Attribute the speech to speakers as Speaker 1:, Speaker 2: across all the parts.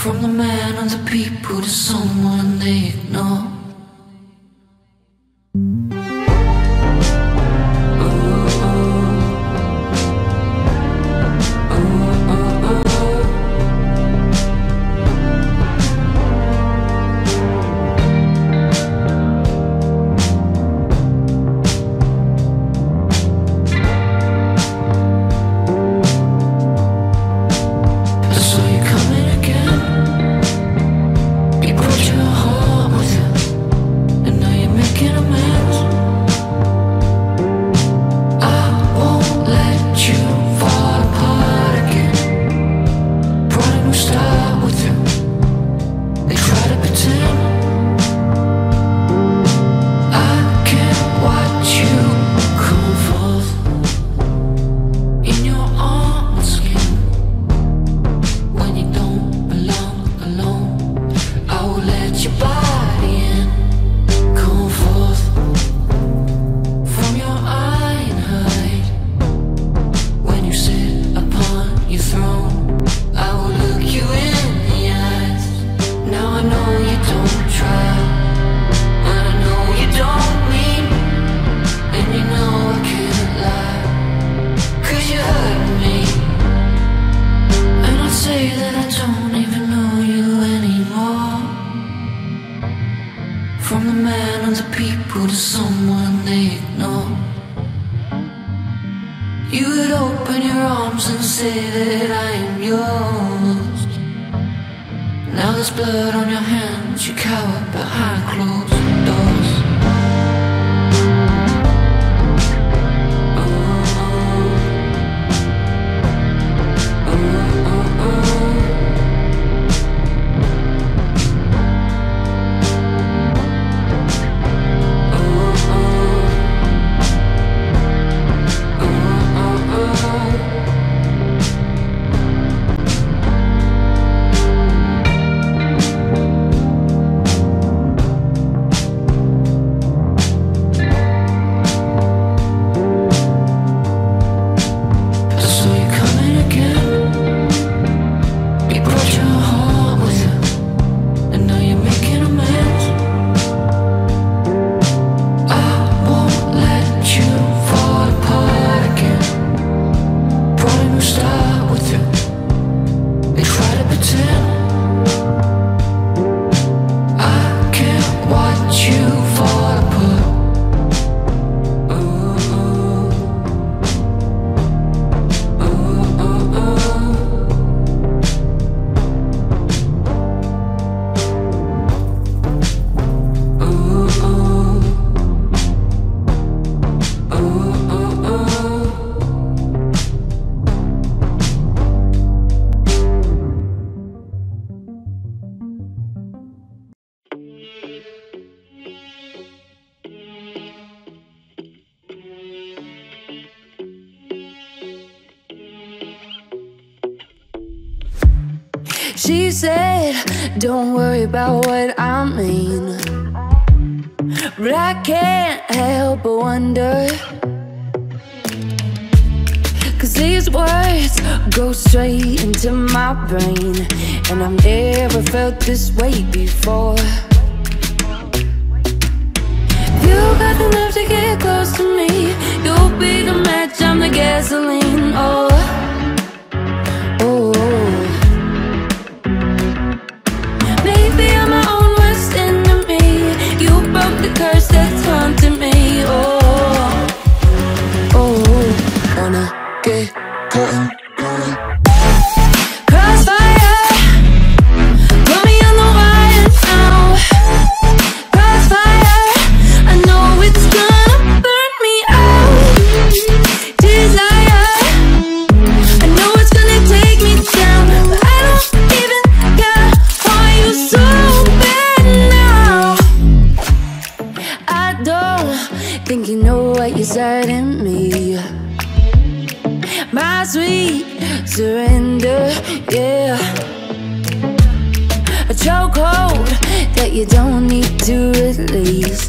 Speaker 1: From the man and the people to someone they ignore From the man and the people to someone they ignore You would open your arms and say that I am yours. Now there's blood on your hands, you cower behind closed you
Speaker 2: don't worry about what I mean. But I can't help but wonder. Cause these words go straight into my brain And I've never felt this way before. You got the nerve to get close to me. You'll be the man yeah, yeah. A chokehold that you don't need to release.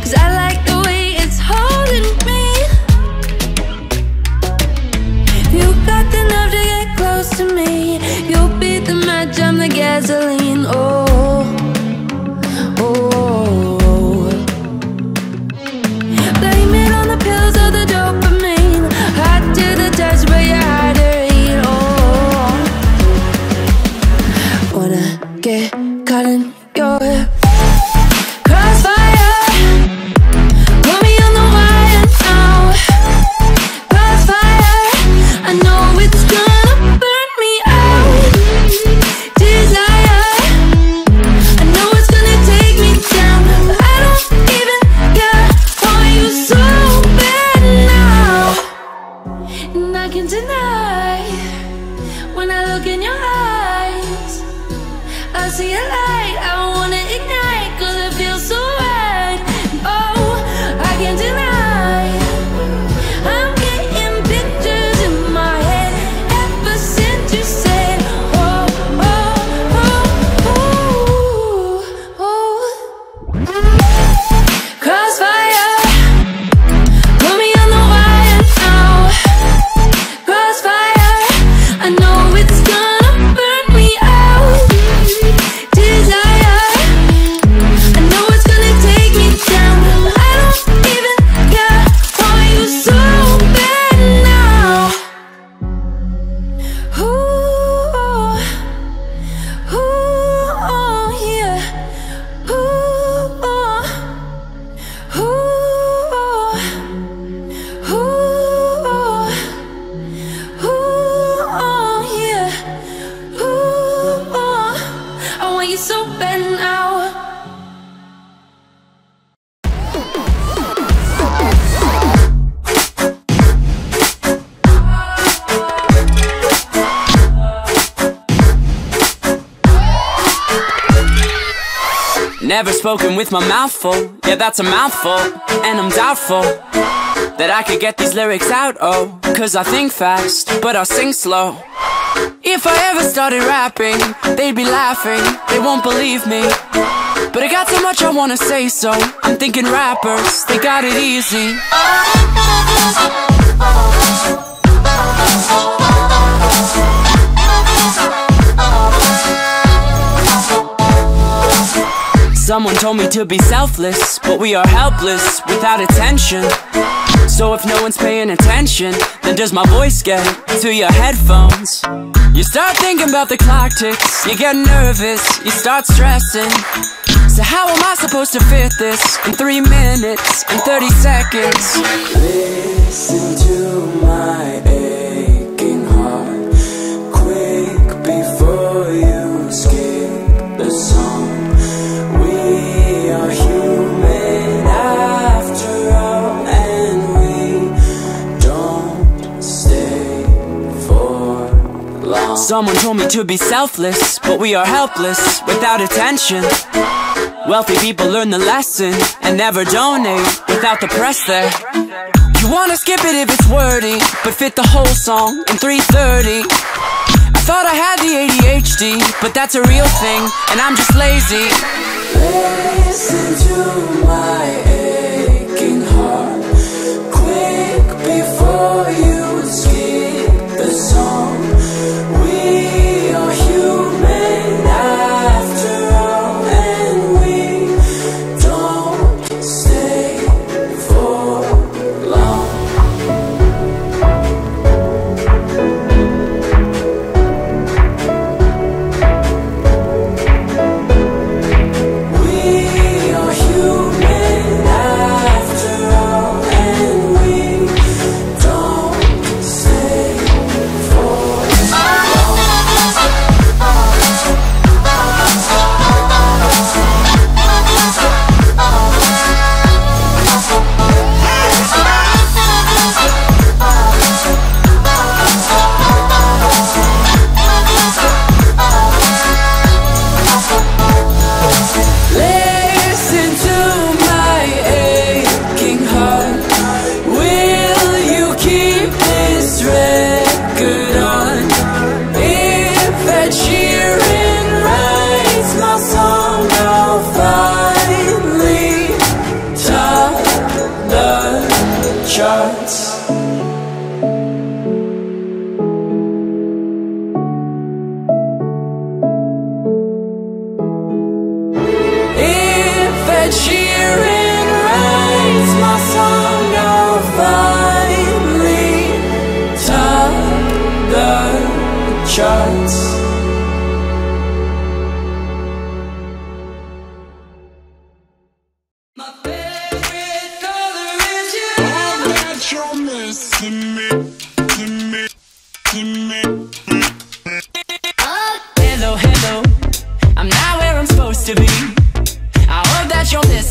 Speaker 2: Cause I like the way it's holding me. You got the nerve to get close to me. You'll be the match, I'm the gasoline. Oh.
Speaker 3: Never spoken with my mouth full, yeah, that's a mouthful. And I'm doubtful that I could get these lyrics out, oh. Cause I think fast, but I sing slow. If I ever started rapping, they'd be laughing, they won't believe me. But I got so much I wanna say, so I'm thinking rappers, they got it easy. Someone told me to be selfless, but we are helpless without attention. So if no one's paying attention, then does my voice get to your headphones? You start thinking about the clock ticks, you get nervous, you start stressing. So how am I supposed to fit this in three minutes and 30 seconds? Listen to my Someone told me to be selfless, but we are helpless without attention. Wealthy people learn the lesson and never donate without the press there. You wanna skip it if it's wordy, but fit the whole song in 330. I thought I had the ADHD, but that's a real thing, and I'm just lazy. Listen to my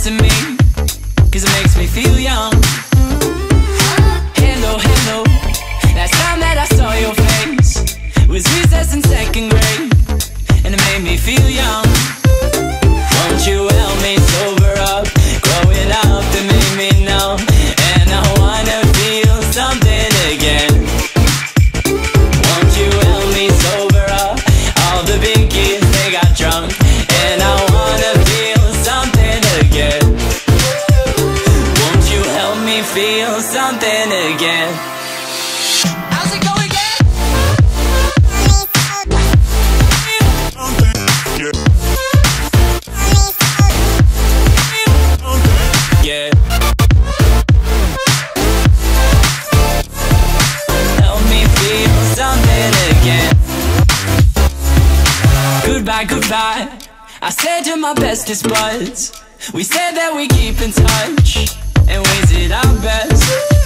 Speaker 3: to me. I said you're my bestest buds. We said that we keep in touch and ways it our best.